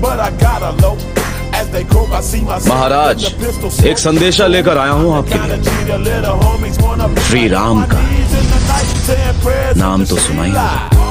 but I got a low. As they croak, I see myself Maharaj in the pistol smoke. एक संदेशा लेकर आया हूँ आपके Kinda लिए cheat a little, homies wanna be Shri Ram का in the night, saying prayers नाम in the तो city सुना ही होगा। light.